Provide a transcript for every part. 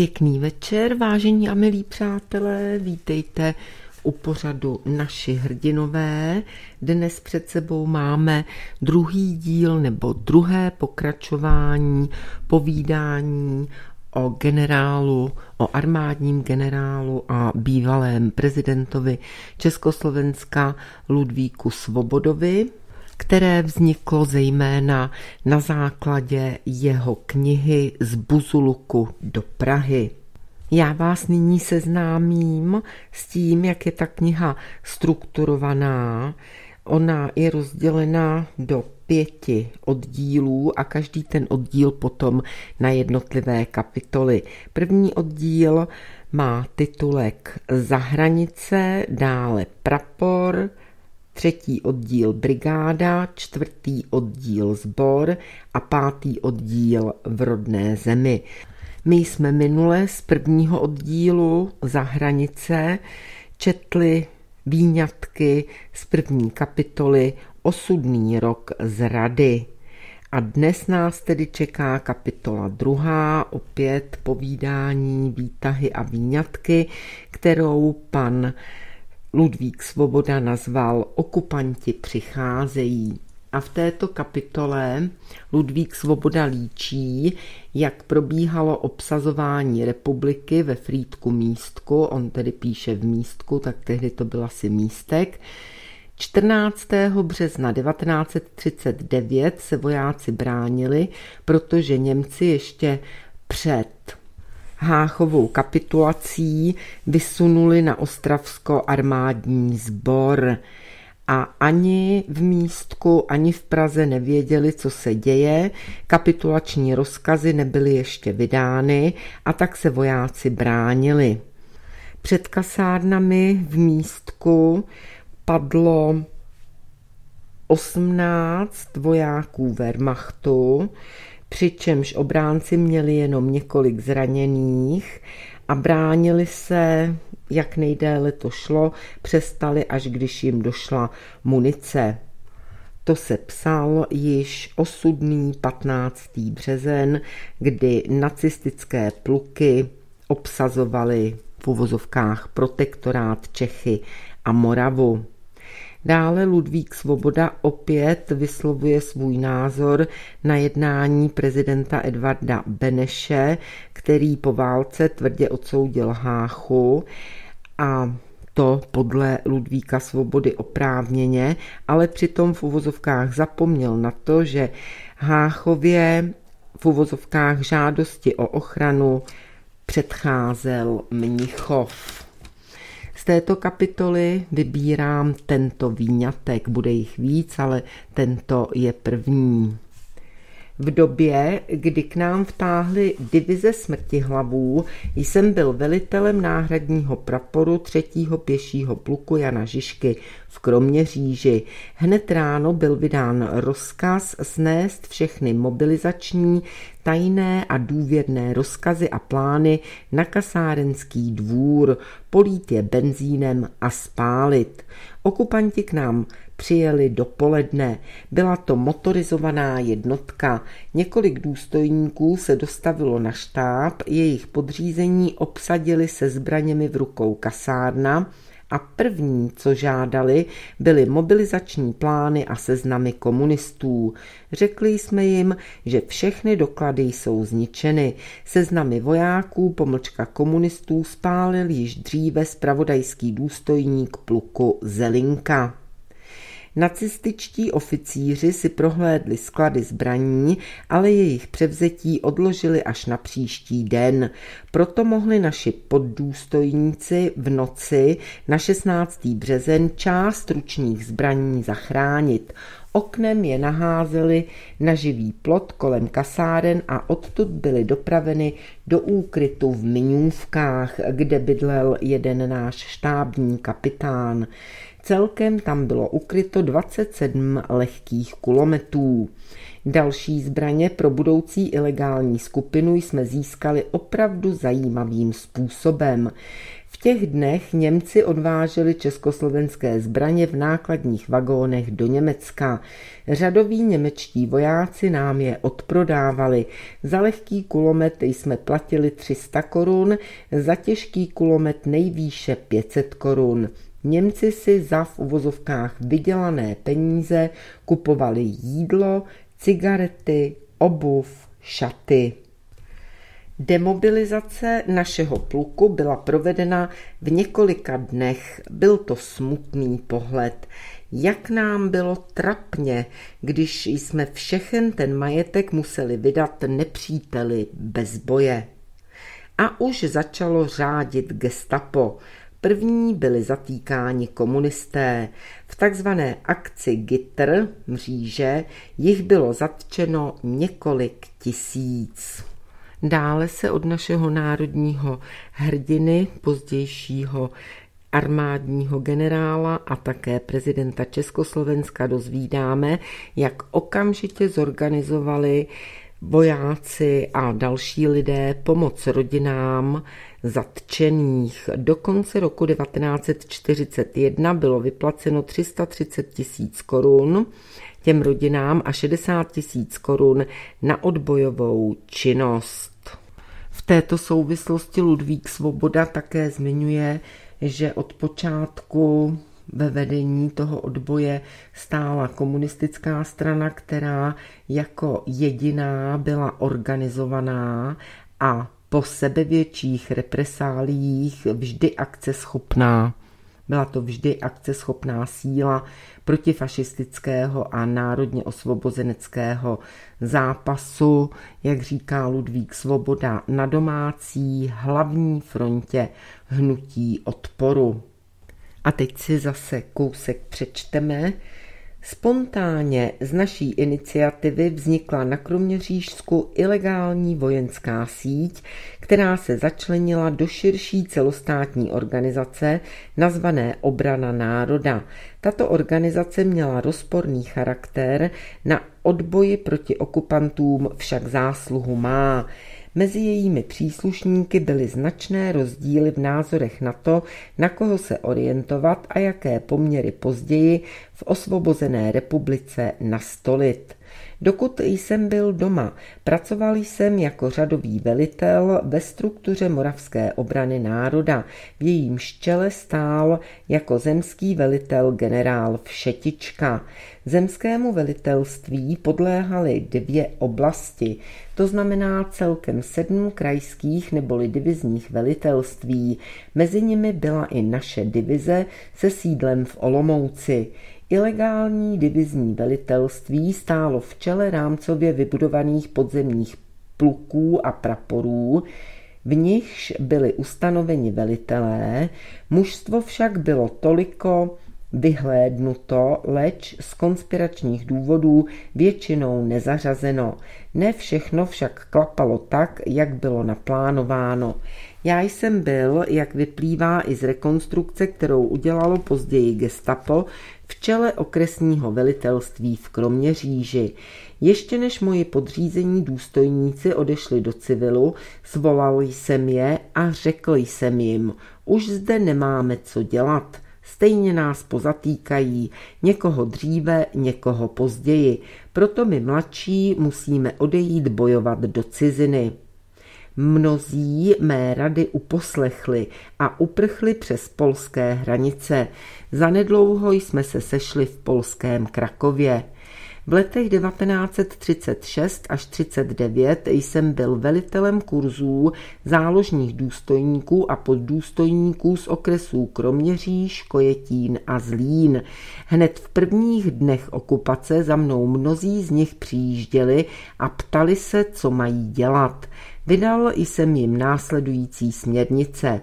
Pěkný večer, vážení a milí přátelé, vítejte u pořadu Naši hrdinové. Dnes před sebou máme druhý díl nebo druhé pokračování povídání o generálu, o armádním generálu a bývalém prezidentovi Československa Ludvíku Svobodovi, které vzniklo zejména na základě jeho knihy Z Buzuluku do Prahy. Já vás nyní seznámím s tím, jak je ta kniha strukturovaná. Ona je rozdělena do pěti oddílů a každý ten oddíl potom na jednotlivé kapitoly. První oddíl má titulek Za hranice, dále prapor, třetí oddíl brigáda, čtvrtý oddíl sbor a pátý oddíl v rodné zemi. My jsme minule z prvního oddílu za hranice četli výňatky z první kapitoly Osudný rok z rady. A dnes nás tedy čeká kapitola druhá, opět povídání, výtahy a výňatky, kterou pan Ludvík Svoboda nazval Okupanti přicházejí. A v této kapitole Ludvík Svoboda líčí, jak probíhalo obsazování republiky ve Frýdku místku, on tedy píše v místku, tak tehdy to byl asi místek, 14. března 1939 se vojáci bránili, protože Němci ještě před Háchovou kapitulací vysunuli na Ostravsko armádní sbor. A ani v místku, ani v Praze nevěděli, co se děje, kapitulační rozkazy nebyly ještě vydány a tak se vojáci bránili. Před kasárnami v místku padlo 18 vojáků Wehrmachtu, přičemž obránci měli jenom několik zraněných a bránili se, jak nejdéle to šlo, přestali, až když jim došla munice. To se psal již osudný 15. březen, kdy nacistické pluky obsazovaly v uvozovkách protektorát Čechy a Moravu. Dále Ludvík Svoboda opět vyslovuje svůj názor na jednání prezidenta Edvarda Beneše, který po válce tvrdě odsoudil Háchu a to podle Ludvíka Svobody oprávněně, ale přitom v uvozovkách zapomněl na to, že Háchově v uvozovkách žádosti o ochranu předcházel Mnichov. Z této kapitoly vybírám tento výňatek, bude jich víc, ale tento je první. V době, kdy k nám vtáhly divize smrtihlavů, jsem byl velitelem náhradního praporu třetího pěšího pluku Jana Žižky v Kroměříži. Hned ráno byl vydán rozkaz snést všechny mobilizační, tajné a důvěrné rozkazy a plány na kasárenský dvůr, polít je benzínem a spálit. Okupanti k nám přijeli dopoledne. Byla to motorizovaná jednotka. Několik důstojníků se dostavilo na štáb, jejich podřízení obsadili se zbraněmi v rukou kasárna a první, co žádali, byly mobilizační plány a seznamy komunistů. Řekli jsme jim, že všechny doklady jsou zničeny. Seznamy vojáků, pomlčka komunistů spálil již dříve spravodajský důstojník pluku Zelinka. Nacističtí oficíři si prohlédli sklady zbraní, ale jejich převzetí odložili až na příští den. Proto mohli naši poddůstojníci v noci na 16. březen část ručních zbraní zachránit. Oknem je naházeli na živý plot kolem kasáren a odtud byly dopraveny do úkrytu v Mňůvkách, kde bydlel jeden náš štábní kapitán. Celkem tam bylo ukryto 27 lehkých kulometů. Další zbraně pro budoucí ilegální skupinu jsme získali opravdu zajímavým způsobem. V těch dnech Němci odváželi československé zbraně v nákladních vagónech do Německa. Řadoví němečtí vojáci nám je odprodávali. Za lehký kulomet jsme platili 300 korun, za těžký kulomet nejvýše 500 korun. Němci si za v uvozovkách vydělané peníze kupovali jídlo, cigarety, obuv, šaty. Demobilizace našeho pluku byla provedena v několika dnech. Byl to smutný pohled. Jak nám bylo trapně, když jsme všechen ten majetek museli vydat nepříteli bez boje. A už začalo řádit gestapo. První byli zatýkáni komunisté. V takzvané akci Gitter mříže jich bylo zatčeno několik tisíc. Dále se od našeho národního hrdiny, pozdějšího armádního generála a také prezidenta Československa dozvídáme, jak okamžitě zorganizovali vojáci a další lidé pomoc rodinám zatčených. Do konce roku 1941 bylo vyplaceno 330 tisíc korun těm rodinám a 60 tisíc korun na odbojovou činnost. V této souvislosti Ludvík Svoboda také zmiňuje, že od počátku ve vedení toho odboje stála komunistická strana, která jako jediná byla organizovaná a po sebevětších represáliích vždy akceschopná. Byla to vždy akceschopná síla protifašistického a národně osvobozeneckého zápasu, jak říká Ludvík Svoboda, na domácí hlavní frontě hnutí odporu. A teď si zase kousek přečteme, Spontánně z naší iniciativy vznikla na Kroměřížsku ilegální vojenská síť, která se začlenila do širší celostátní organizace nazvané Obrana národa. Tato organizace měla rozporný charakter, na odboji proti okupantům však zásluhu má. Mezi jejími příslušníky byly značné rozdíly v názorech na to, na koho se orientovat a jaké poměry později v osvobozené republice nastolit. Dokud jsem byl doma, pracoval jsem jako řadový velitel ve struktuře Moravské obrany národa. V jejím štěle stál jako zemský velitel generál Všetička. Zemskému velitelství podléhaly dvě oblasti, to znamená celkem sedm krajských neboli divizních velitelství. Mezi nimi byla i naše divize se sídlem v Olomouci. Ilegální divizní velitelství stálo v čele rámcově vybudovaných podzemních pluků a praporů, v nichž byli ustanoveni velitelé, mužstvo však bylo toliko vyhlédnuto, leč z konspiračních důvodů většinou nezařazeno. Ne všechno však klapalo tak, jak bylo naplánováno. Já jsem byl, jak vyplývá i z rekonstrukce, kterou udělalo později gestapo, v čele okresního velitelství v Kroměříži. Ještě než moji podřízení důstojníci odešli do civilu, svolal jsem je a řekl jsem jim, už zde nemáme co dělat. Stejně nás pozatýkají, někoho dříve, někoho později, proto my mladší musíme odejít bojovat do ciziny. Mnozí mé rady uposlechli a uprchli přes polské hranice. Zanedlouho jsme se sešli v polském Krakově. V letech 1936 až 39 jsem byl velitelem kurzů záložních důstojníků a poddůstojníků z okresů Kroměříž, Kojetín a Zlín. Hned v prvních dnech okupace za mnou mnozí z nich přijížděli a ptali se, co mají dělat. Vydal jsem jim následující směrnice.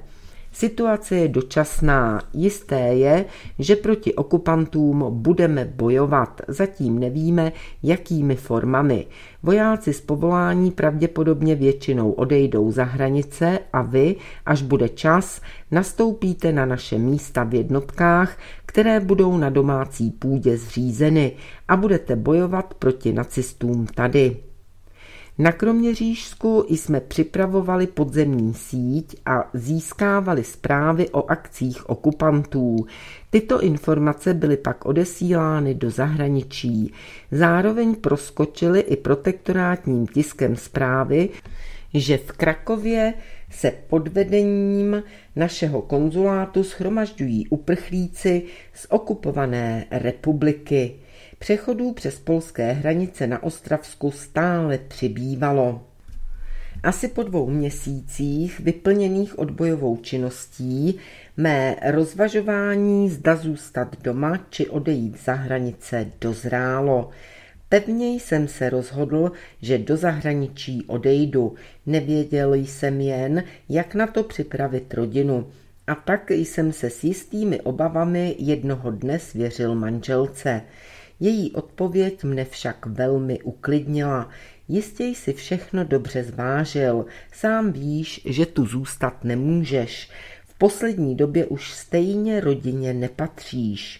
Situace je dočasná. Jisté je, že proti okupantům budeme bojovat. Zatím nevíme, jakými formami. Vojáci z povolání pravděpodobně většinou odejdou za hranice a vy, až bude čas, nastoupíte na naše místa v jednotkách, které budou na domácí půdě zřízeny a budete bojovat proti nacistům tady. Na Kroměřížsku jsme připravovali podzemní síť a získávali zprávy o akcích okupantů. Tyto informace byly pak odesílány do zahraničí. Zároveň proskočily i protektorátním tiskem zprávy, že v Krakově se pod vedením našeho konzulátu schromažďují uprchlíci z okupované republiky. Přechodů přes polské hranice na Ostravsku stále přibývalo. Asi po dvou měsících vyplněných odbojovou činností mé rozvažování zda zůstat doma či odejít za hranice dozrálo. Pevně jsem se rozhodl, že do zahraničí odejdu. Nevěděl jsem jen, jak na to připravit rodinu. A tak jsem se s jistými obavami jednoho dne svěřil manželce. Její odpověď mne však velmi uklidnila. Jistě jsi všechno dobře zvážil. Sám víš, že tu zůstat nemůžeš. V poslední době už stejně rodině nepatříš.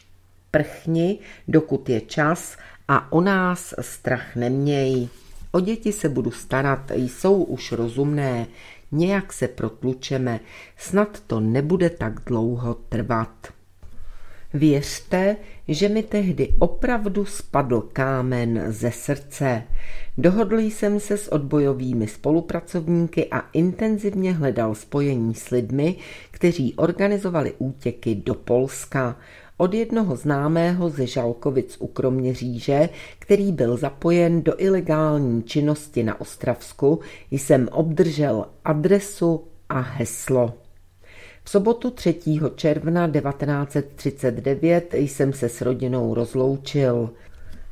Prchni, dokud je čas a o nás strach neměj. O děti se budu starat, jsou už rozumné, nějak se protlučeme, snad to nebude tak dlouho trvat. Věřte, že mi tehdy opravdu spadl kámen ze srdce. Dohodl jsem se s odbojovými spolupracovníky a intenzivně hledal spojení s lidmi, kteří organizovali útěky do Polska od jednoho známého ze Žalkovic u Kroměříže, který byl zapojen do ilegální činnosti na Ostravsku, jsem obdržel adresu a heslo. V sobotu 3. června 1939 jsem se s rodinou rozloučil.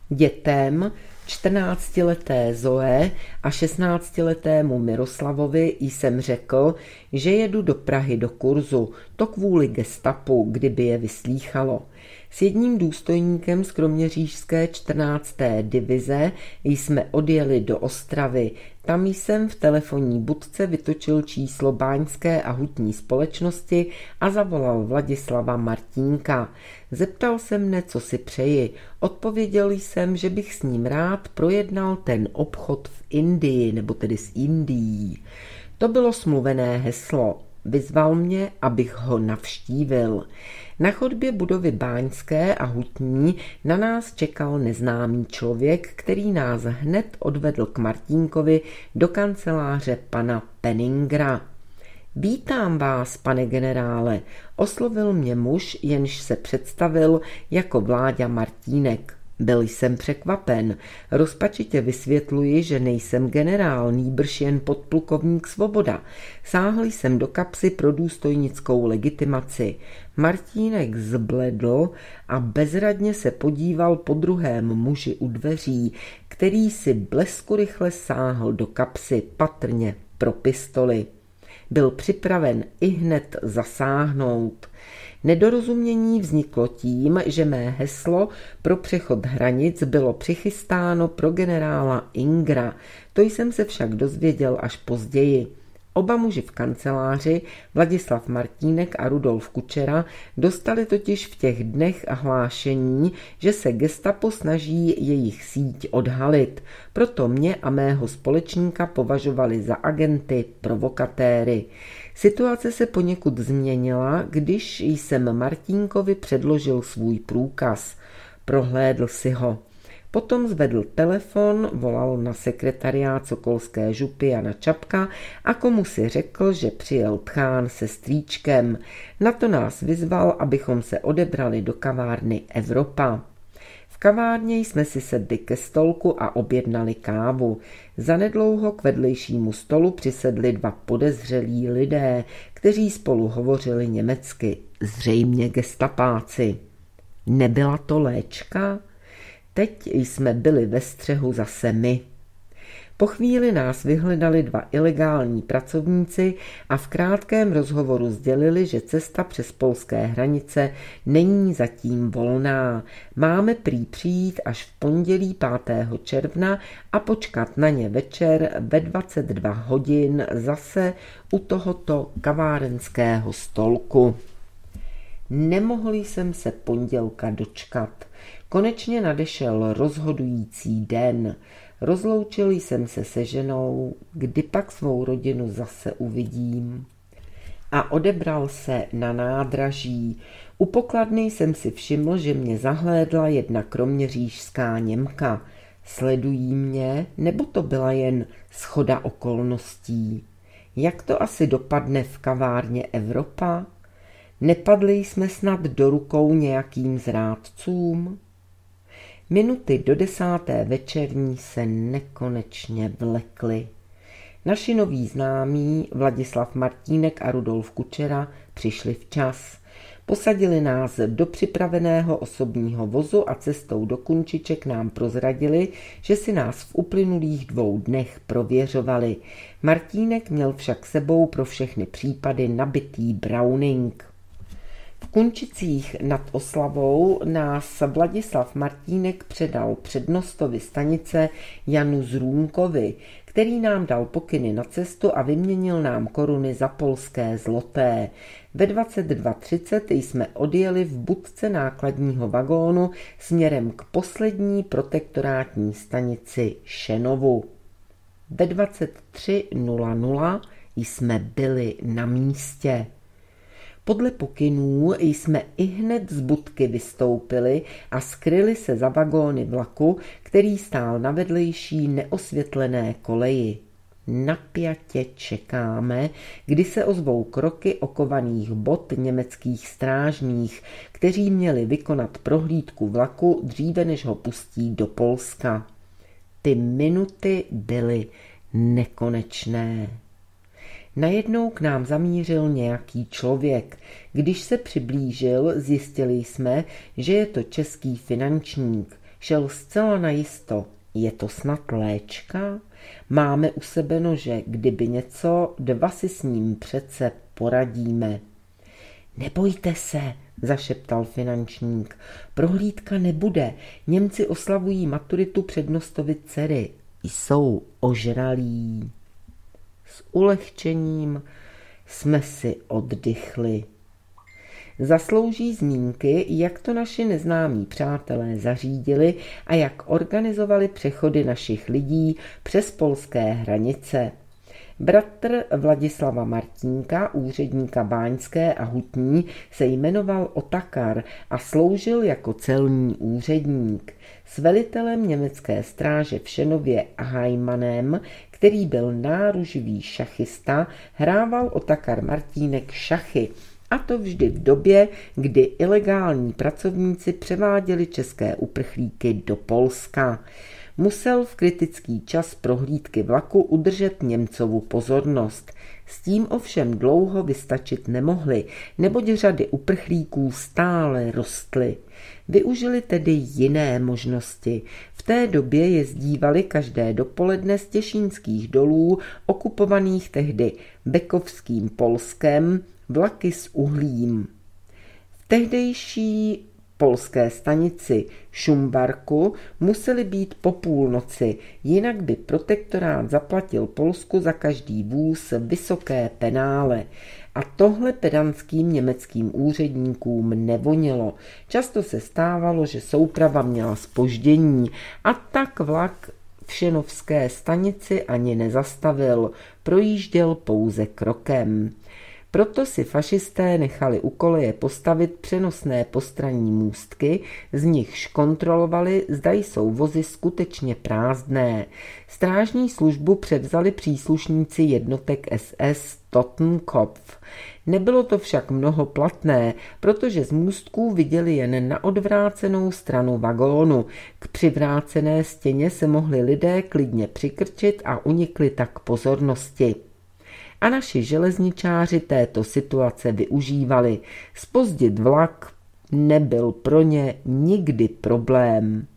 Dětem 14-leté Zoe a 16-letému Miroslavovi jsem řekl, že jedu do Prahy do kurzu, to kvůli gestapu, kdyby je vyslýchalo. S jedním důstojníkem z Kroměřížské 14. divize jsme odjeli do Ostravy. Tam jsem v telefonní budce vytočil číslo báňské a hutní společnosti a zavolal Vladislava Martínka. Zeptal se mne, co si přeji. Odpověděl jsem, že bych s ním rád projednal ten obchod v Indii, nebo tedy s Indií. To bylo smluvené heslo. Vyzval mě, abych ho navštívil. Na chodbě budovy Báňské a Hutní na nás čekal neznámý člověk, který nás hned odvedl k Martínkovi do kanceláře pana Peningra. Vítám vás, pane generále, oslovil mě muž, jenž se představil jako Vláďa Martínek. Byl jsem překvapen. Rozpačitě vysvětluji, že nejsem generál, nýbrž jen podplukovník Svoboda. Sáhl jsem do kapsy pro důstojnickou legitimaci. Martínek zbledl a bezradně se podíval po druhém muži u dveří, který si blesku rychle sáhl do kapsy patrně pro pistoli. Byl připraven i hned zasáhnout. Nedorozumění vzniklo tím, že mé heslo pro přechod hranic bylo přichystáno pro generála Ingra. To jsem se však dozvěděl až později. Oba muži v kanceláři, Vladislav Martínek a Rudolf Kučera, dostali totiž v těch dnech hlášení, že se gestapo snaží jejich síť odhalit. Proto mě a mého společníka považovali za agenty, provokatéry. Situace se poněkud změnila, když jsem Martínkovi předložil svůj průkaz. Prohlédl si ho. Potom zvedl telefon, volal na sekretariát Sokolské župy Jana Čapka a komu si řekl, že přijel tchán se strýčkem. Na to nás vyzval, abychom se odebrali do kavárny Evropa. V kavárně jsme si sedli ke stolku a objednali kávu. Zanedlouho k vedlejšímu stolu přisedli dva podezřelí lidé, kteří spolu hovořili německy, zřejmě gestapáci. Nebyla to léčka? Teď jsme byli ve střehu zase my. Po chvíli nás vyhledali dva ilegální pracovníci a v krátkém rozhovoru sdělili, že cesta přes polské hranice není zatím volná. Máme prý přijít až v pondělí 5. června a počkat na ně večer ve 22 hodin zase u tohoto kavárenského stolku. Nemohl jsem se pondělka dočkat. Konečně nadešel rozhodující den. Rozloučil jsem se se ženou, kdy pak svou rodinu zase uvidím. A odebral se na nádraží. U pokladny jsem si všiml, že mě zahlédla jedna kroměřížská Němka. Sledují mě, nebo to byla jen schoda okolností? Jak to asi dopadne v kavárně Evropa? Nepadli jsme snad do rukou nějakým zrádcům? Minuty do desáté večerní se nekonečně vlekly. Naši noví známí Vladislav Martínek a Rudolf Kučera přišli včas. Posadili nás do připraveného osobního vozu a cestou do Kunčiček nám prozradili, že si nás v uplynulých dvou dnech prověřovali. Martínek měl však sebou pro všechny případy nabitý Browning. V Kunčicích nad Oslavou nás Vladislav Martínek předal přednostovi stanice Janu Zrůnkovi, který nám dal pokyny na cestu a vyměnil nám koruny za polské zloté. Ve 22.30 jsme odjeli v budce nákladního vagónu směrem k poslední protektorátní stanici Šenovu. Ve 23.00 jsme byli na místě. Podle pokynů jsme i hned z budky vystoupili a skryli se za vagóny vlaku, který stál na vedlejší neosvětlené koleji. Napjatě čekáme, kdy se ozvou kroky okovaných bot německých strážných, kteří měli vykonat prohlídku vlaku dříve, než ho pustí do Polska. Ty minuty byly nekonečné. Najednou k nám zamířil nějaký člověk. Když se přiblížil, zjistili jsme, že je to český finančník. Šel zcela najisto. Je to snad léčka? Máme u sebe nože, kdyby něco, dva si s ním přece poradíme. Nebojte se, zašeptal finančník. Prohlídka nebude. Němci oslavují maturitu přednostovi dcery. Jsou ožralí. S ulehčením jsme si oddychli. Zaslouží zmínky, jak to naši neznámí přátelé zařídili a jak organizovali přechody našich lidí přes polské hranice. Bratr Vladislava Martínka, úředníka Báňské a Hutní, se jmenoval Otakar a sloužil jako celní úředník. S velitelem německé stráže v Šenově a Hajmanem, který byl náruživý šachista, hrával Otakar Martínek šachy, a to vždy v době, kdy ilegální pracovníci převáděli české uprchlíky do Polska. Musel v kritický čas prohlídky vlaku udržet Němcovu pozornost. S tím ovšem dlouho vystačit nemohli, neboť řady uprchlíků stále rostly. Využili tedy jiné možnosti. V té době jezdívali každé dopoledne z těšínských dolů, okupovaných tehdy Bekovským Polskem, vlaky s uhlím. V tehdejší polské stanici Šumbarku museli být po půlnoci, jinak by protektorát zaplatil Polsku za každý vůz vysoké penále. A tohle pedantským německým úředníkům nevonilo. Často se stávalo, že souprava měla spoždění a tak vlak v Šenovské stanici ani nezastavil, projížděl pouze krokem. Proto si fašisté nechali u koleje postavit přenosné postranní můstky, z nichž kontrolovali, zda jsou vozy skutečně prázdné. Strážní službu převzali příslušníci jednotek SS Totenkopf. Nebylo to však mnoho platné, protože z můstků viděli jen na odvrácenou stranu vagónu. K přivrácené stěně se mohli lidé klidně přikrčit a unikli tak pozornosti a naši železničáři této situace využívali. Spozdit vlak nebyl pro ně nikdy problém.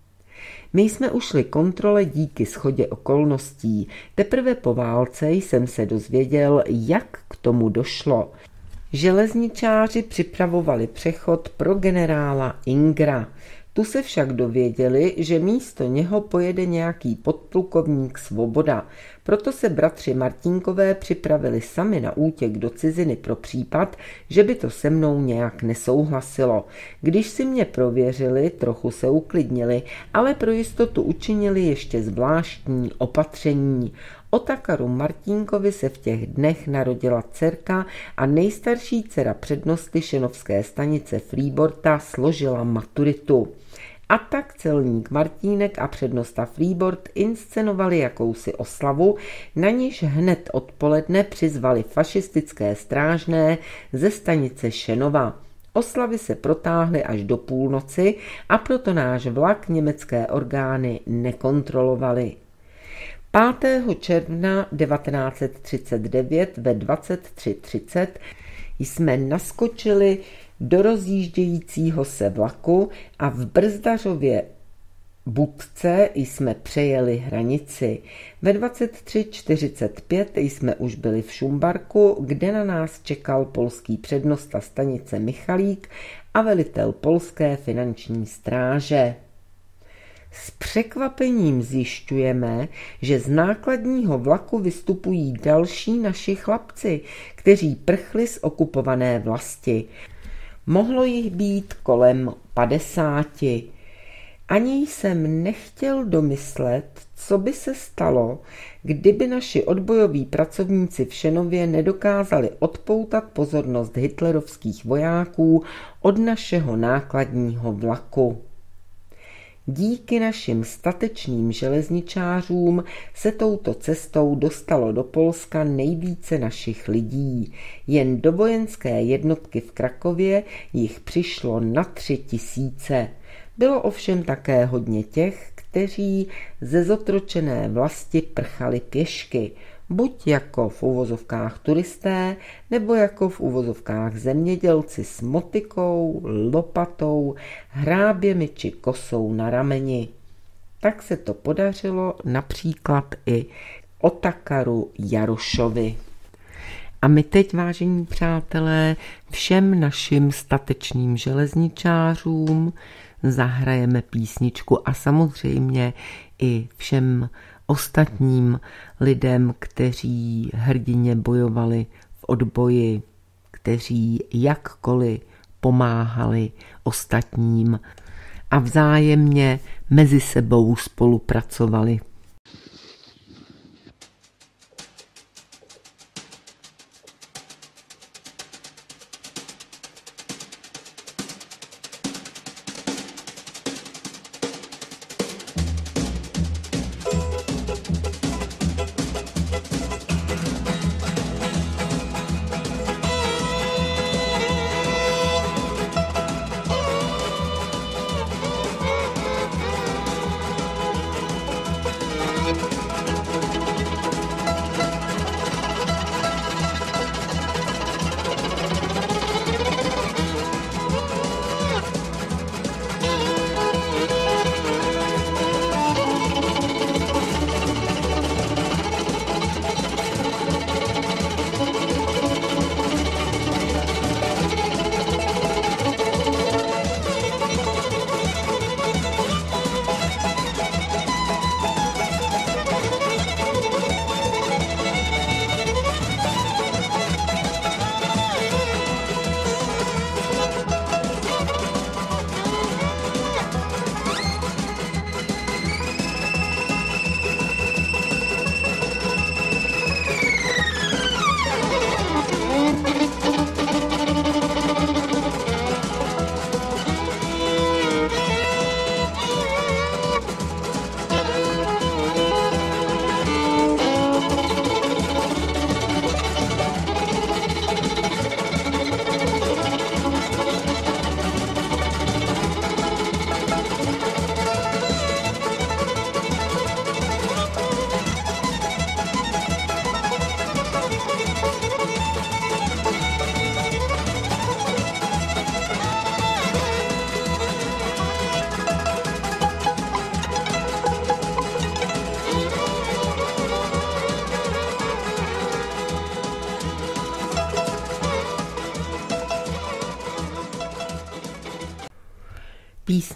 My jsme ušli kontrole díky schodě okolností. Teprve po válce jsem se dozvěděl, jak k tomu došlo. Železničáři připravovali přechod pro generála Ingra. Tu se však dověděli, že místo něho pojede nějaký podplukovník Svoboda. Proto se bratři Martínkové připravili sami na útěk do ciziny pro případ, že by to se mnou nějak nesouhlasilo. Když si mě prověřili, trochu se uklidnili, ale pro jistotu učinili ještě zvláštní opatření. Otakaru Martínkovi se v těch dnech narodila dcerka a nejstarší dcera přednosti šenovské stanice Freeborta složila maturitu. A tak celník Martínek a přednosta Freebord inscenovali jakousi oslavu, na níž hned odpoledne přizvali fašistické strážné ze stanice Šenova. Oslavy se protáhly až do půlnoci a proto náš vlak německé orgány nekontrolovaly. 5. června 1939 ve 23.30 jsme naskočili do rozjíždějícího se vlaku a v Brzdařově Budce jsme přejeli hranici. Ve 23.45 jsme už byli v Šumbarku, kde na nás čekal polský přednosta stanice Michalík a velitel polské finanční stráže. S překvapením zjišťujeme, že z nákladního vlaku vystupují další naši chlapci, kteří prchli z okupované vlasti. Mohlo jich být kolem padesáti. Ani jsem nechtěl domyslet, co by se stalo, kdyby naši odbojoví pracovníci v Šenově nedokázali odpoutat pozornost hitlerovských vojáků od našeho nákladního vlaku. Díky našim statečným železničářům se touto cestou dostalo do Polska nejvíce našich lidí. Jen do vojenské jednotky v Krakově jich přišlo na tři tisíce. Bylo ovšem také hodně těch, kteří ze zotročené vlasti prchali pěšky – buď jako v uvozovkách turisté, nebo jako v uvozovkách zemědělci s motikou, lopatou, hráběmi či kosou na rameni. Tak se to podařilo například i Otakaru Jarošovi. A my teď, vážení přátelé, všem našim statečným železničářům zahrajeme písničku a samozřejmě i všem ostatním lidem, kteří hrdině bojovali v odboji, kteří jakkoliv pomáhali ostatním a vzájemně mezi sebou spolupracovali.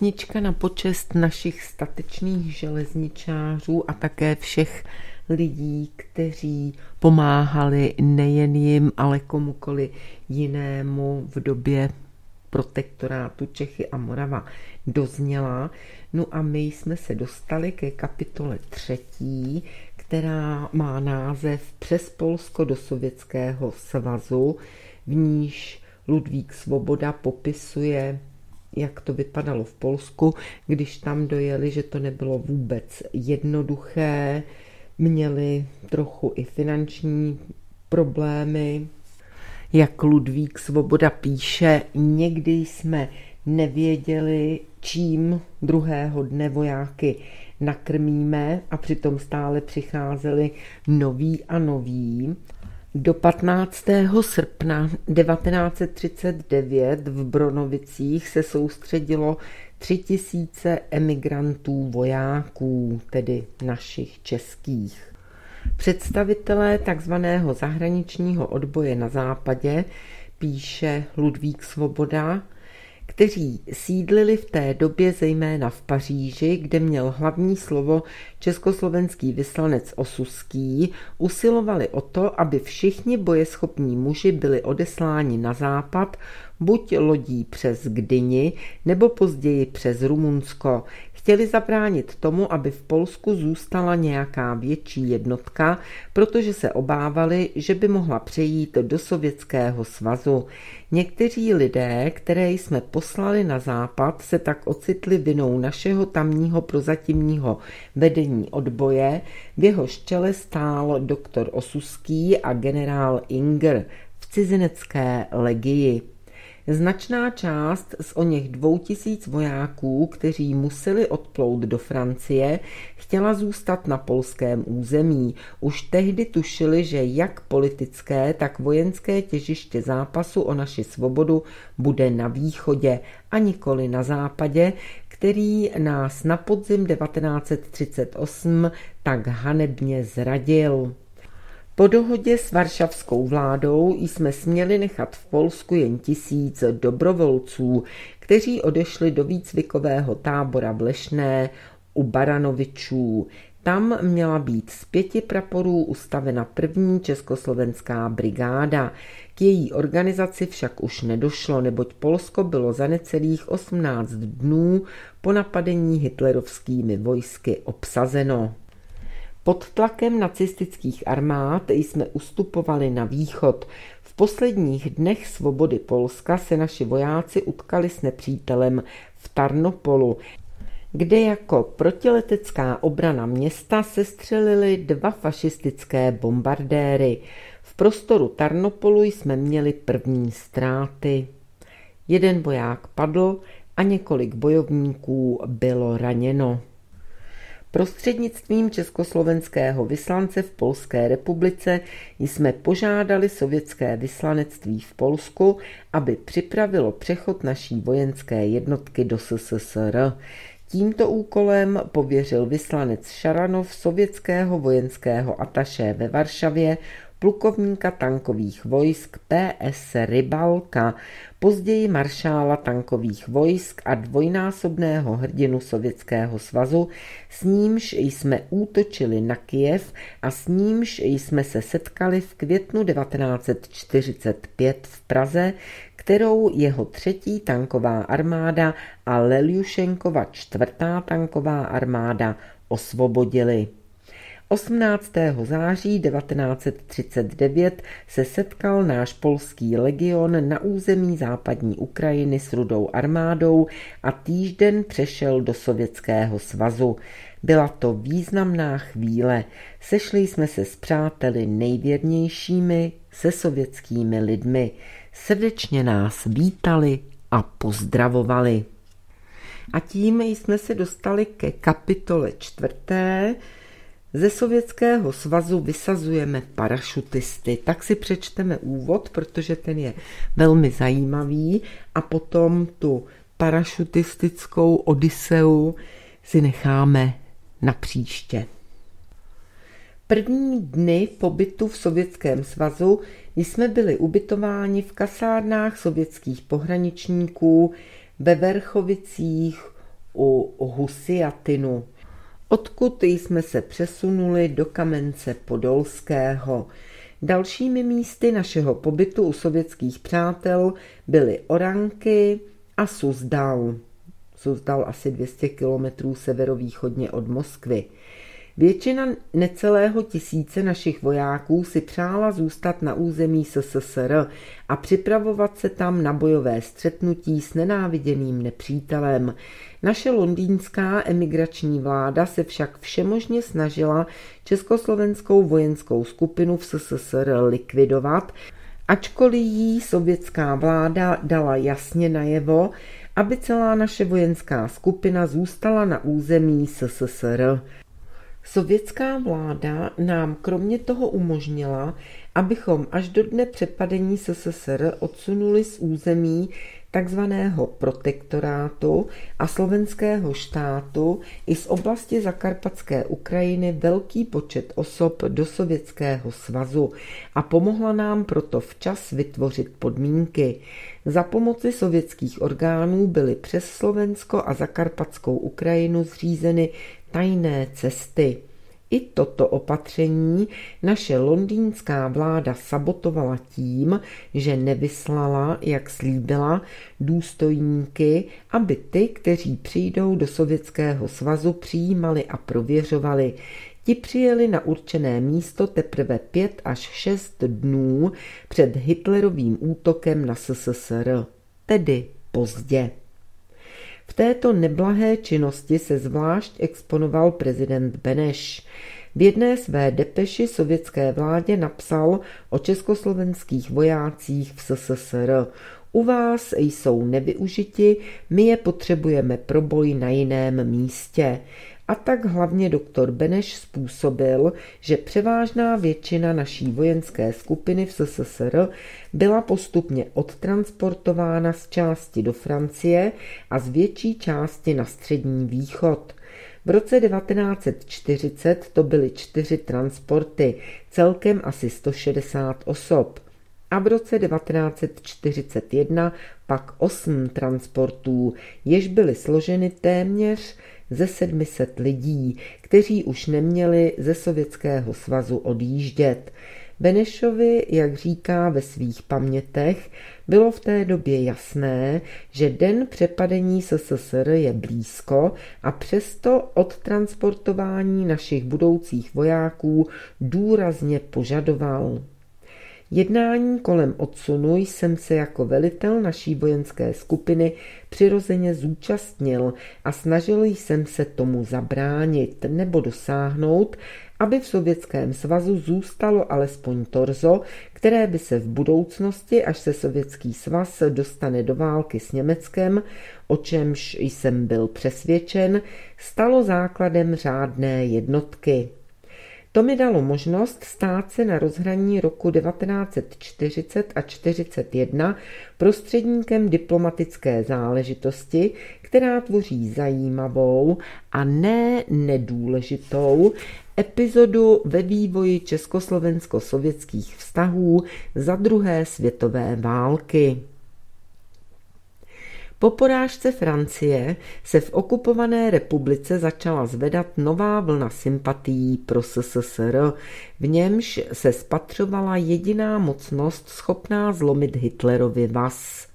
Písnička na počest našich statečných železničářů a také všech lidí, kteří pomáhali nejen jim, ale komukoli jinému v době protektorátu Čechy a Morava dozněla. No a my jsme se dostali ke kapitole třetí, která má název Přes Polsko do Sovětského svazu, v níž Ludvík Svoboda popisuje, jak to vypadalo v Polsku, když tam dojeli, že to nebylo vůbec jednoduché, měli trochu i finanční problémy. Jak Ludvík Svoboda píše, někdy jsme nevěděli, čím druhého dne vojáky nakrmíme a přitom stále přicházeli noví a noví. Do 15. srpna 1939 v Bronovicích se soustředilo tři tisíce emigrantů vojáků, tedy našich českých. Představitelé takzvaného zahraničního odboje na západě, píše Ludvík Svoboda, kteří sídlili v té době zejména v Paříži, kde měl hlavní slovo československý vyslanec Osuský, usilovali o to, aby všichni bojeschopní muži byli odesláni na západ, buď lodí přes Gdyni, nebo později přes Rumunsko, Chtěli zabránit tomu, aby v Polsku zůstala nějaká větší jednotka, protože se obávali, že by mohla přejít do Sovětského svazu. Někteří lidé, které jsme poslali na západ, se tak ocitli vinou našeho tamního prozatímního vedení odboje, v jeho čele stál doktor Osuský a generál Inger v cizinecké legii. Značná část z o něch dvou tisíc vojáků, kteří museli odplout do Francie, chtěla zůstat na polském území. Už tehdy tušili, že jak politické, tak vojenské těžiště zápasu o naši svobodu bude na východě a nikoli na západě, který nás na podzim 1938 tak hanebně zradil. Po dohodě s varšavskou vládou jsme směli nechat v Polsku jen tisíc dobrovolců, kteří odešli do výcvikového tábora v Lešné u Baranovičů. Tam měla být z pěti praporů ustavena první československá brigáda. K její organizaci však už nedošlo, neboť Polsko bylo za necelých 18 dnů po napadení hitlerovskými vojsky obsazeno. Pod tlakem nacistických armád jsme ustupovali na východ. V posledních dnech svobody Polska se naši vojáci utkali s nepřítelem v Tarnopolu, kde jako protiletecká obrana města se střelili dva fašistické bombardéry. V prostoru Tarnopolu jsme měli první ztráty. Jeden voják padl a několik bojovníků bylo raněno. Prostřednictvím československého vyslance v Polské republice jsme požádali sovětské vyslanectví v Polsku, aby připravilo přechod naší vojenské jednotky do SSSR. Tímto úkolem pověřil vyslanec Šaranov sovětského vojenského ataše ve Varšavě plukovníka tankových vojsk PS Rybalka, později maršála tankových vojsk a dvojnásobného hrdinu Sovětského svazu, s nímž jsme útočili na Kijev a s nímž jsme se setkali v květnu 1945 v Praze, kterou jeho třetí tanková armáda a Leljušenkova čtvrtá tanková armáda osvobodili. 18. září 1939 se setkal náš polský legion na území západní Ukrajiny s rudou armádou a týžden přešel do Sovětského svazu. Byla to významná chvíle. Sešli jsme se s přáteli nejvěrnějšími, se sovětskými lidmi. Srdečně nás vítali a pozdravovali. A tím jsme se dostali ke kapitole čtvrté, ze Sovětského svazu vysazujeme parašutisty, tak si přečteme úvod, protože ten je velmi zajímavý a potom tu parašutistickou odiseu si necháme na příště. První dny pobytu v Sovětském svazu jsme byli ubytováni v kasárnách sovětských pohraničníků ve Verchovicích u Husiatinu. Odkud jsme se přesunuli do Kamence Podolského. Dalšími místy našeho pobytu u sovětských přátel byly Oranky a Suzdal. Suzdal asi 200 kilometrů severovýchodně od Moskvy. Většina necelého tisíce našich vojáků si přála zůstat na území SSSR a připravovat se tam na bojové střetnutí s nenáviděným nepřítelem. Naše londýnská emigrační vláda se však všemožně snažila československou vojenskou skupinu v SSSR likvidovat, ačkoliv jí sovětská vláda dala jasně najevo, aby celá naše vojenská skupina zůstala na území SSSR. Sovětská vláda nám kromě toho umožnila, abychom až do dne přepadení SSSR odsunuli z území takzvaného protektorátu a slovenského štátu i z oblasti zakarpatské Ukrajiny velký počet osob do Sovětského svazu a pomohla nám proto včas vytvořit podmínky. Za pomoci sovětských orgánů byly přes Slovensko a zakarpatskou Ukrajinu zřízeny tajné cesty. I toto opatření naše londýnská vláda sabotovala tím, že nevyslala, jak slíbila, důstojníky, aby ty, kteří přijdou do Sovětského svazu, přijímali a prověřovali. Ti přijeli na určené místo teprve pět až šest dnů před Hitlerovým útokem na SSSR, tedy pozdě. V této neblahé činnosti se zvlášť exponoval prezident Beneš. V jedné své depeši sovětské vládě napsal o československých vojácích v SSSR. U vás jsou nevyužiti, my je potřebujeme pro boj na jiném místě. A tak hlavně doktor Beneš způsobil, že převážná většina naší vojenské skupiny v SSSR byla postupně odtransportována z části do Francie a z větší části na střední východ. V roce 1940 to byly čtyři transporty, celkem asi 160 osob. A v roce 1941 pak osm transportů, jež byly složeny téměř ze 700 lidí, kteří už neměli ze Sovětského svazu odjíždět. Benešovi, jak říká ve svých pamětech, bylo v té době jasné, že den přepadení SSSR je blízko a přesto odtransportování našich budoucích vojáků důrazně požadoval. Jednání kolem odsunu jsem se jako velitel naší vojenské skupiny přirozeně zúčastnil a snažil jsem se tomu zabránit nebo dosáhnout, aby v Sovětském svazu zůstalo alespoň torzo, které by se v budoucnosti, až se Sovětský svaz dostane do války s Německem, o čemž jsem byl přesvědčen, stalo základem řádné jednotky. To mi dalo možnost stát se na rozhraní roku 1940 a 41 prostředníkem diplomatické záležitosti, která tvoří zajímavou a ne nedůležitou epizodu ve vývoji československo-sovětských vztahů za druhé světové války. Po porážce Francie se v okupované republice začala zvedat nová vlna sympatií pro SSSR, v němž se spatřovala jediná mocnost schopná zlomit Hitlerovi vás.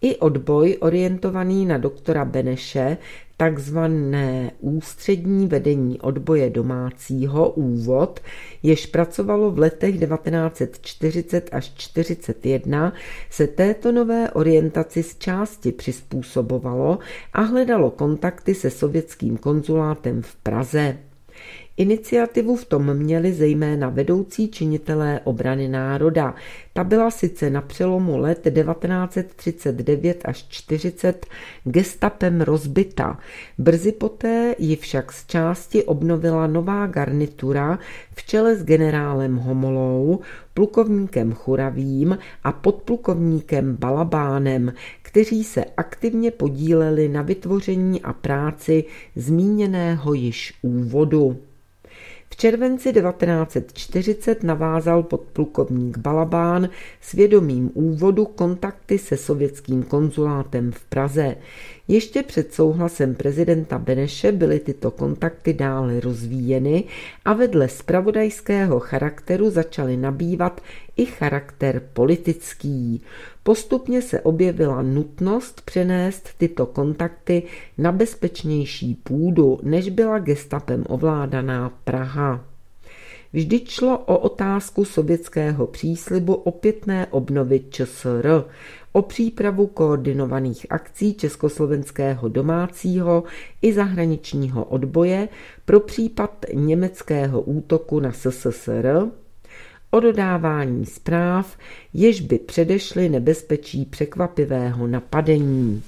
I odboj orientovaný na doktora Beneše takzvané ústřední vedení odboje domácího úvod, jež pracovalo v letech 1940 až 41, se této nové orientaci z části přizpůsobovalo a hledalo kontakty se sovětským konzulátem v Praze. Iniciativu v tom měli zejména vedoucí činitelé obrany národa. Ta byla sice na přelomu let 1939 až 40 gestapem rozbita. Brzy poté ji však z části obnovila nová garnitura v čele s generálem Homolou, plukovníkem Churavým a podplukovníkem Balabánem, kteří se aktivně podíleli na vytvoření a práci zmíněného již úvodu. Červenci 1940 navázal podplukovník Balabán svědomím úvodu kontakty se sovětským konzulátem v Praze. Ještě před souhlasem prezidenta Beneše byly tyto kontakty dále rozvíjeny a vedle spravodajského charakteru začaly nabývat i charakter politický. Postupně se objevila nutnost přenést tyto kontakty na bezpečnější půdu, než byla gestapem ovládaná Praha. Vždy šlo o otázku sovětského příslibu opětné obnovy ČSR, o přípravu koordinovaných akcí československého domácího i zahraničního odboje pro případ německého útoku na SSSR, o dodávání zpráv, jež by předešly nebezpečí překvapivého napadení.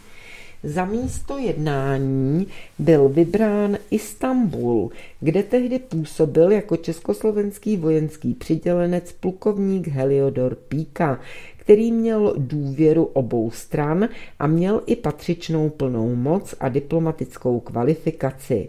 Za místo jednání byl vybrán Istanbul, kde tehdy působil jako československý vojenský přidělenec plukovník Heliodor Píka, který měl důvěru obou stran a měl i patřičnou plnou moc a diplomatickou kvalifikaci.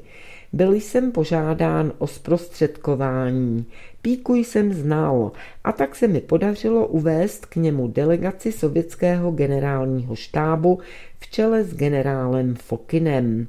Byl jsem požádán o zprostředkování. Píku jsem znal a tak se mi podařilo uvést k němu delegaci sovětského generálního štábu v čele s generálem Fokinem.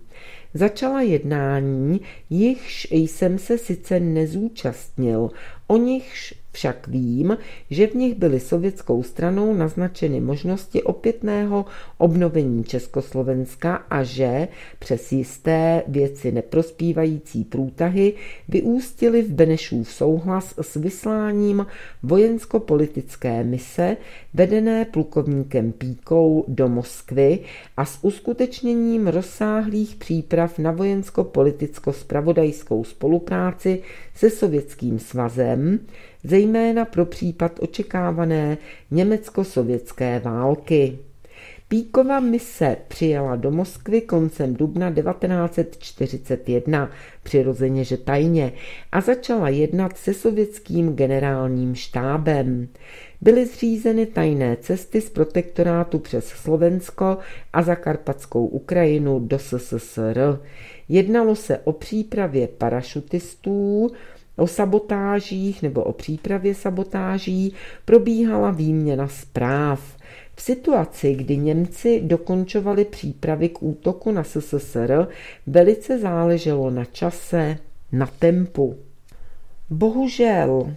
Začala jednání, jichž jsem se sice nezúčastnil, o nichž však vím, že v nich byly sovětskou stranou naznačeny možnosti opětného obnovení Československa a že přes jisté věci neprospívající průtahy vyústily v Benešův souhlas s vysláním vojensko-politické mise vedené plukovníkem Píkou do Moskvy a s uskutečněním rozsáhlých příprav na vojensko-politicko-spravodajskou spolupráci se Sovětským svazem, zejména pro případ očekávané německo-sovětské války. Píkova mise přijela do Moskvy koncem dubna 1941, přirozeně že tajně, a začala jednat se sovětským generálním štábem. Byly zřízeny tajné cesty z protektorátu přes Slovensko a zakarpatskou Ukrajinu do SSSR. Jednalo se o přípravě parašutistů, o sabotážích nebo o přípravě sabotáží probíhala výměna zpráv. V situaci, kdy Němci dokončovali přípravy k útoku na SSSR, velice záleželo na čase, na tempu. Bohužel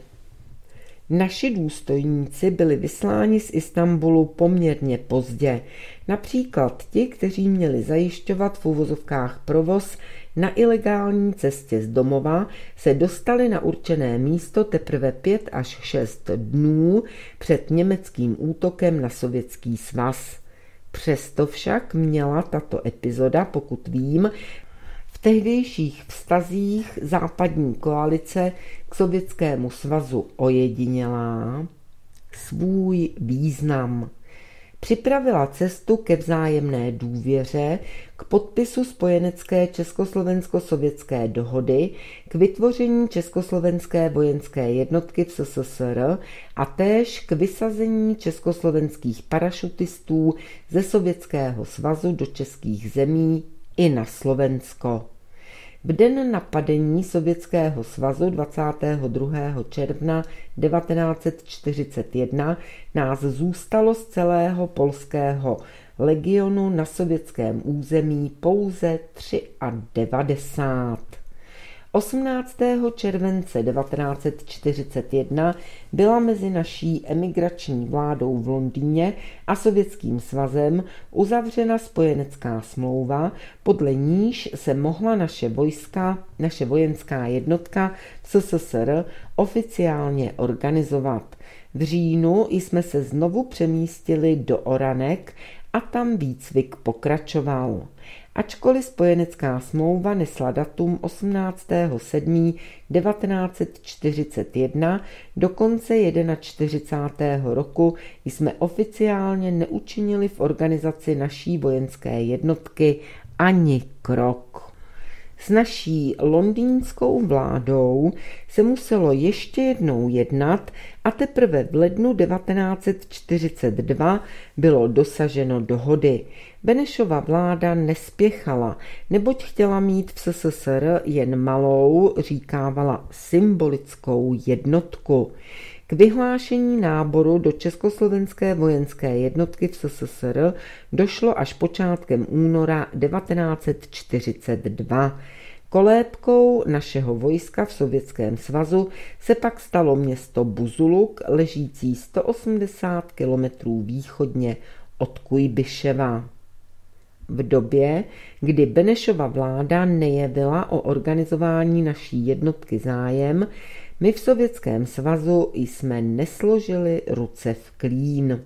Naši důstojníci byli vysláni z Istanbulu poměrně pozdě. Například ti, kteří měli zajišťovat v uvozovkách provoz na ilegální cestě z domova, se dostali na určené místo teprve pět až šest dnů před německým útokem na sovětský svaz. Přesto však měla tato epizoda, pokud vím, tehdejších vztazích západní koalice k Sovětskému svazu ojedinělá svůj význam. Připravila cestu ke vzájemné důvěře, k podpisu spojenecké československo-sovětské dohody, k vytvoření československé vojenské jednotky v SSSR a též k vysazení československých parašutistů ze Sovětského svazu do českých zemí i na Slovensko. V den napadení Sovětského svazu 22. června 1941 nás zůstalo z celého polského legionu na sovětském území pouze 93. 18. července 1941 byla mezi naší emigrační vládou v Londýně a Sovětským svazem uzavřena spojenecká smlouva, podle níž se mohla naše vojska, naše vojenská jednotka v SSSR oficiálně organizovat. V říjnu jsme se znovu přemístili do Oranek a tam výcvik pokračoval. Ačkoliv spojenecká smlouva nesla datum 18.7.1941, do konce 41. roku jsme oficiálně neučinili v organizaci naší vojenské jednotky ani krok. S naší londýnskou vládou se muselo ještě jednou jednat a teprve v lednu 1942 bylo dosaženo dohody. Benešova vláda nespěchala, neboť chtěla mít v SSSR jen malou, říkávala symbolickou jednotku. K vyhlášení náboru do Československé vojenské jednotky v SSSR došlo až počátkem února 1942. Kolébkou našeho vojska v Sovětském svazu se pak stalo město Buzuluk, ležící 180 kilometrů východně od Kujbyševa. V době, kdy Benešova vláda nejevila o organizování naší jednotky zájem, my v Sovětském svazu jsme nesložili ruce v klín.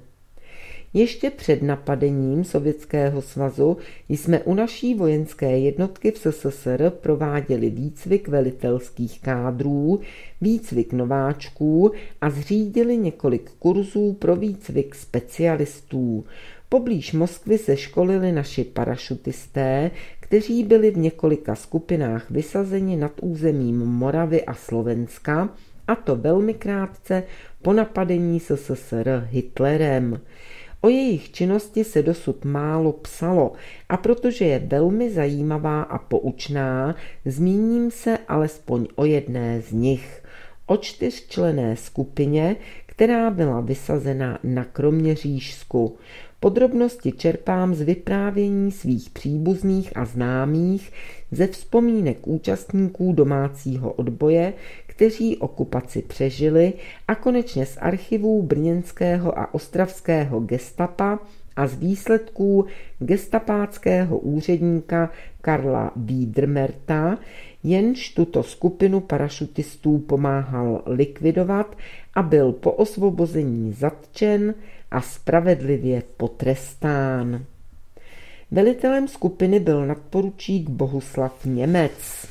Ještě před napadením Sovětského svazu jsme u naší vojenské jednotky v SSSR prováděli výcvik velitelských kádrů, výcvik nováčků a zřídili několik kurzů pro výcvik specialistů. Poblíž Moskvy se školili naši parašutisté, kteří byli v několika skupinách vysazeni nad územím Moravy a Slovenska, a to velmi krátce po napadení SSSR Hitlerem. O jejich činnosti se dosud málo psalo a protože je velmi zajímavá a poučná, zmíním se alespoň o jedné z nich. O čtyřčlené skupině, která byla vysazena na Kroměřížsku. Podrobnosti čerpám z vyprávění svých příbuzných a známých, ze vzpomínek účastníků domácího odboje, kteří okupaci přežili a konečně z archivů brněnského a ostravského gestapa a z výsledků gestapáckého úředníka Karla Biedermerta, jenž tuto skupinu parašutistů pomáhal likvidovat a byl po osvobození zatčen a spravedlivě potrestán. Velitelem skupiny byl nadporučík Bohuslav Němec.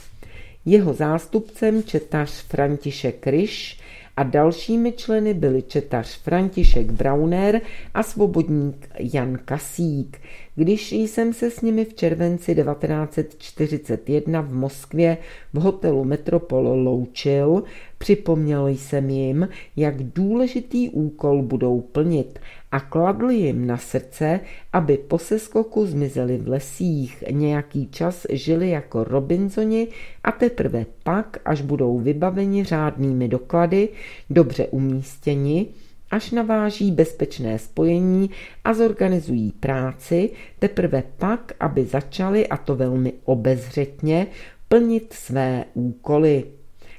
Jeho zástupcem četař František Ryš a dalšími členy byli četař František Brauner a svobodník Jan Kasík. Když jsem se s nimi v červenci 1941 v Moskvě v hotelu Metropol loučil, připomněl jsem jim, jak důležitý úkol budou plnit a kladl jim na srdce, aby po seskoku zmizeli v lesích, nějaký čas žili jako Robinsoni a teprve pak, až budou vybaveni řádnými doklady, dobře umístěni, až naváží bezpečné spojení a zorganizují práci, teprve pak, aby začali, a to velmi obezřetně, plnit své úkoly.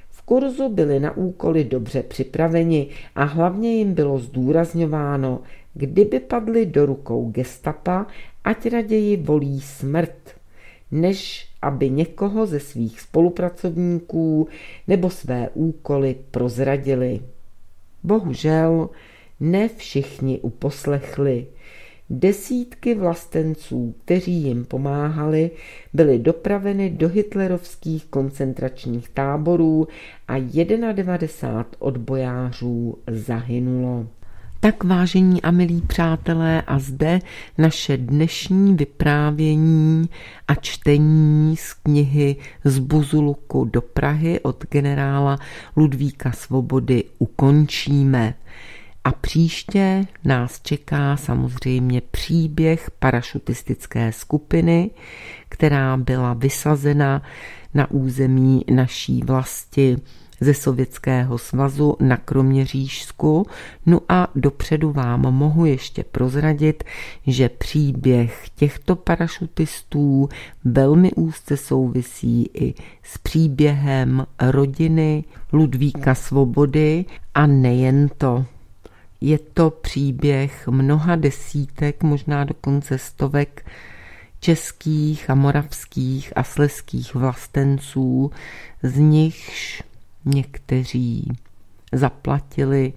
V kurzu byli na úkoly dobře připraveni a hlavně jim bylo zdůrazňováno, kdyby padli do rukou gestapa, ať raději volí smrt, než aby někoho ze svých spolupracovníků nebo své úkoly prozradili. Bohužel ne všichni uposlechli. Desítky vlastenců, kteří jim pomáhali, byly dopraveny do hitlerovských koncentračních táborů a 91 odbojářů zahynulo. Tak vážení a milí přátelé a zde naše dnešní vyprávění a čtení z knihy Z Buzuluku do Prahy od generála Ludvíka Svobody ukončíme. A příště nás čeká samozřejmě příběh parašutistické skupiny, která byla vysazena na území naší vlasti ze Sovětského svazu na Kroměřížsku. No a dopředu vám mohu ještě prozradit, že příběh těchto parašutistů velmi úzce souvisí i s příběhem rodiny Ludvíka Svobody a nejen to. Je to příběh mnoha desítek, možná dokonce stovek českých a moravských a sleských vlastenců, z nichž Někteří zaplatili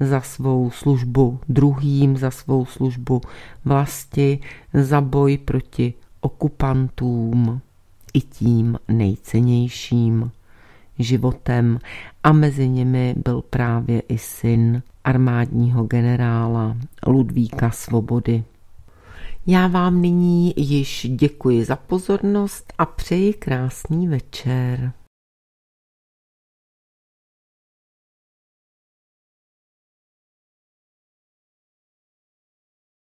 za svou službu druhým, za svou službu vlasti, za boj proti okupantům i tím nejcennějším životem a mezi nimi byl právě i syn armádního generála Ludvíka Svobody. Já vám nyní již děkuji za pozornost a přeji krásný večer.